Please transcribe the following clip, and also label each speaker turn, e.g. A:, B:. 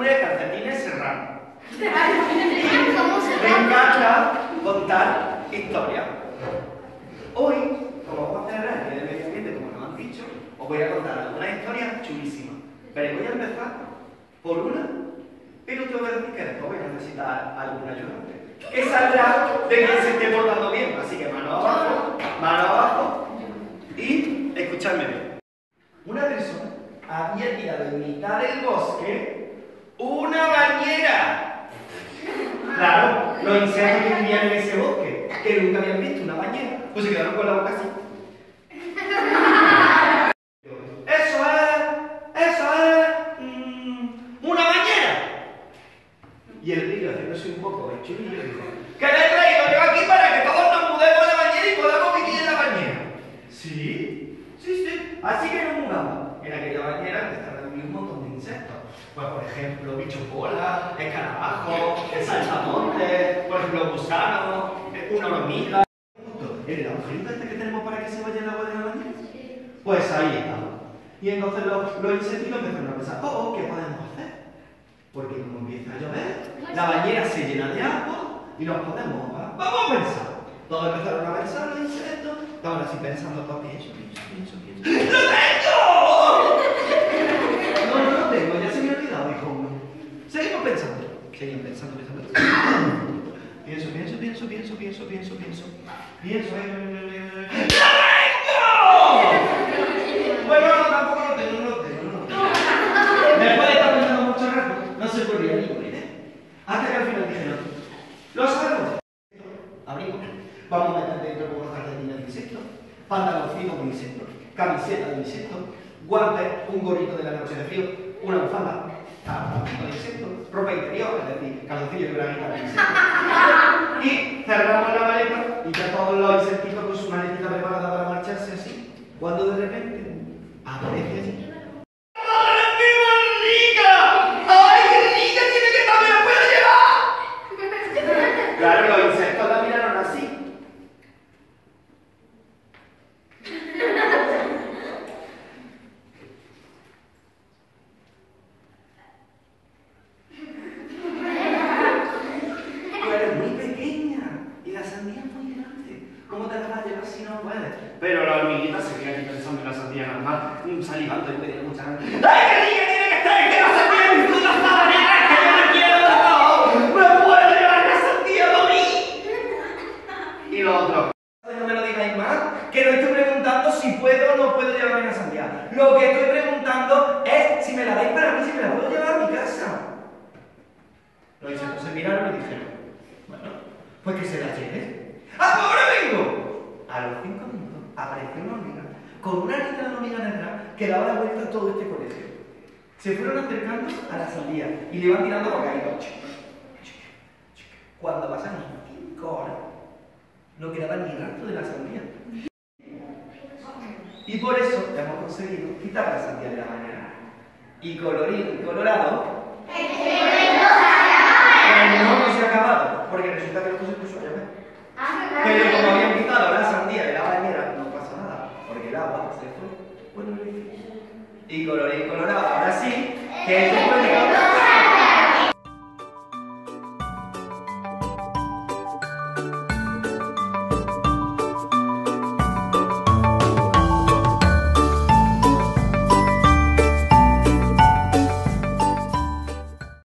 A: nombre de Constantino Serrano. Me encanta contar historias. Hoy, como vamos a celebrar el Medio Ambiente, como nos han dicho, os voy a contar algunas historias chulísimas. Pero voy a empezar por una, pero te voy a decir que después voy a necesitar algún ayudante. Que saldrá de que se esté portando bien. Así que mano abajo, mano abajo y escuchadme bien. Una persona había tirado en mitad del bosque una bañera. Claro, los insectos que vivían en ese bosque, que nunca habían visto una bañera, pues se quedaron con la boca así. Eso es, eso es mm, una bañera. Y el río, haciéndose un poco chulillo, dijo, ¿qué le he traído yo aquí para que todos nos mudemos a la bañera y podamos vivir en la bañera? Sí, sí, sí. Así que nos mudamos. En aquella bañera estaban un montón de insectos. Pues, por ejemplo, bichos bola, escarabajos, saltamontes, por ejemplo, gusanos, una hormiga. ¿El agujerito este que tenemos para que se vaya el agua de la bañera? Pues ahí estaba. Y entonces los, los insectos empezaron a pensar, oh, oh, ¿qué podemos hacer? Porque como empieza a llover, la bañera se llena de agua y nos podemos. Vamos a pensar. Todos empezaron a pensar los insectos, estaban así pensando, todo pienso, pienso, pienso, pienso. ¡Lo tengo! No, no lo tengo, ya se me ha olvidado, dijo uno. Seguimos Seguimos pensando, pensando. Pienso, pienso, pienso, pienso, pienso, pienso, pienso. Pienso, eh, eh, eh, eh. Bueno, no, tampoco lo tengo, no tengo, no tengo. Después de estar pensando mucho rato, no se ocurría ninguna idea. Hasta que al final dijeron, lo sabemos. Abrimos. Vamos a meter dentro unos calcetines de insectos, pantaloncitos de insectos, camiseta de insectos, guantes, un gorrito de la noche de una bufanda, zapatito de insectos, ropa interior, es decir, calzoncillo y braguita de insectos. Y cerramos la maleta y ya todos los insectitos con su maletita preparada para marcharse así, cuando de repente aparece allí. ¡Madre mía, rica! ¡Ay, qué rica! ¡Tiene que estar! ¡Me la puedo llevar! Claro, los insectos la miraron así. Tú eres muy pequeña y la sandía es muy grande. ¿Cómo te la vas a llevar si no puedes? Pero la hormiguita se queda aquí pensando en la sandía normal, mm, salivando y pidiendo mucha ¡Ay, qué rica tiene que estar! ¡Que la sandía disfruta esta manera! ¡Que yo la quiero de todo! ¡Me puedo llevar a morir! Y lo otro. No me lo digáis más, que no estoy preguntando si puedo o no puedo llevarme la sandía. Lo que estoy preguntando es si me la dais para mí, si me la puedo llevar a mi casa. Los insectos se miraron y dijeron, bueno, pues que se la lleve. ¡Ah, pues ahora vengo! A los cinco minutos apareció una hormiga con una que daba la vuelta todo este colegio. Se fueron acercando a la sandía y le iban tirando bocaditos. Cuando pasaron cinco horas, no quedaba ni rastro de la sandía. Y por eso hemos conseguido quitar la sandía de la mañana. Y colorín colorado, pero no, se ha acabado, porque resulta que esto se puso a llover. Pero como habían quitado la sandía de la bañera, no pasa nada, porque el agua se fue. Bueno, y colorín colorado, ahora sí, que esto fue